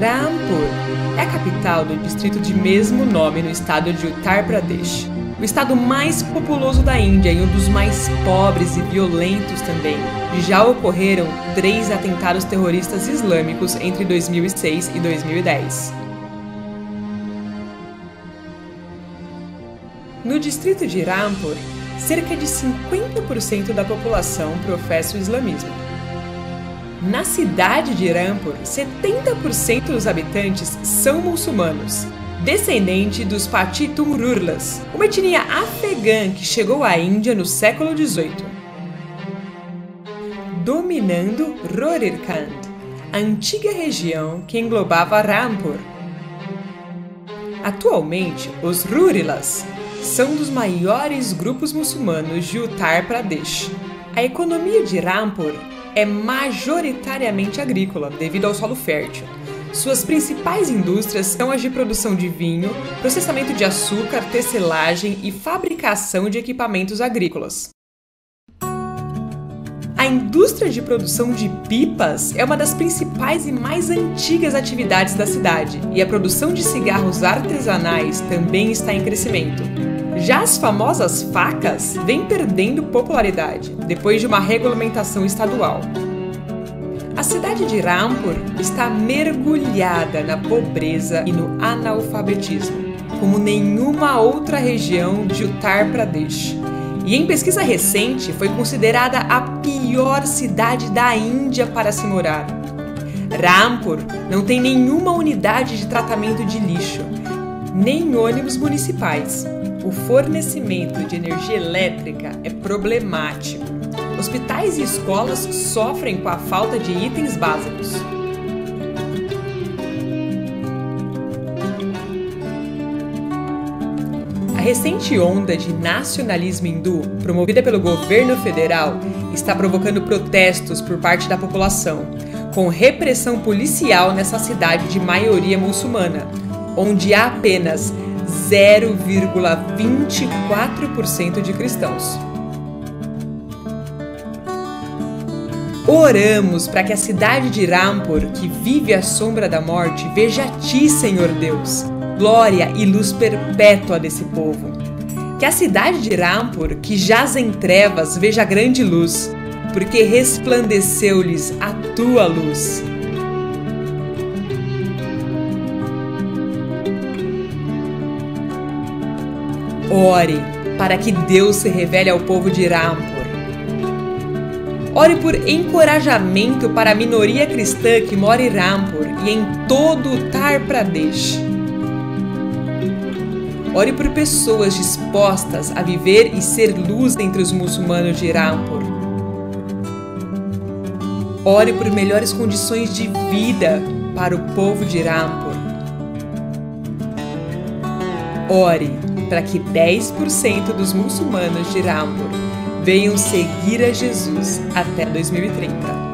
Rampur é a capital do distrito de mesmo nome no estado de Uttar Pradesh, o estado mais populoso da Índia e um dos mais pobres e violentos também. Já ocorreram três atentados terroristas islâmicos entre 2006 e 2010. No distrito de Rampur, cerca de 50% da população professa o islamismo. Na cidade de Rampur, 70% dos habitantes são muçulmanos, descendente dos Patitumurlas, uma etnia afegã que chegou à Índia no século XVIII. Dominando Rorirkand, a antiga região que englobava Rampur. Atualmente, os Rurilas são dos maiores grupos muçulmanos de Uttar Pradesh. A economia de Rampur é majoritariamente agrícola, devido ao solo fértil. Suas principais indústrias são as de produção de vinho, processamento de açúcar, tecelagem e fabricação de equipamentos agrícolas. A indústria de produção de pipas é uma das principais e mais antigas atividades da cidade, e a produção de cigarros artesanais também está em crescimento. Já as famosas facas vêm perdendo popularidade depois de uma regulamentação estadual. A cidade de Rampur está mergulhada na pobreza e no analfabetismo, como nenhuma outra região de Uttar Pradesh. E em pesquisa recente foi considerada a pior cidade da Índia para se morar. Rampur não tem nenhuma unidade de tratamento de lixo, nem ônibus municipais. O fornecimento de energia elétrica é problemático. Hospitais e escolas sofrem com a falta de itens básicos. A recente onda de nacionalismo hindu, promovida pelo governo federal, está provocando protestos por parte da população, com repressão policial nessa cidade de maioria muçulmana, onde há apenas 0,24% de cristãos. Oramos para que a cidade de Rampur, que vive à sombra da morte, veja a Ti, Senhor Deus, glória e luz perpétua desse povo. Que a cidade de Rampur, que jaz em trevas, veja grande luz, porque resplandeceu-lhes a Tua luz. Ore para que Deus se revele ao povo de Rampur. Ore por encorajamento para a minoria cristã que mora em Rampur e em todo Uttar Pradesh. Ore por pessoas dispostas a viver e ser luz entre os muçulmanos de Rampur. Ore por melhores condições de vida para o povo de Rampur. Ore para que 10% dos muçulmanos de Rampur venham seguir a Jesus até 2030.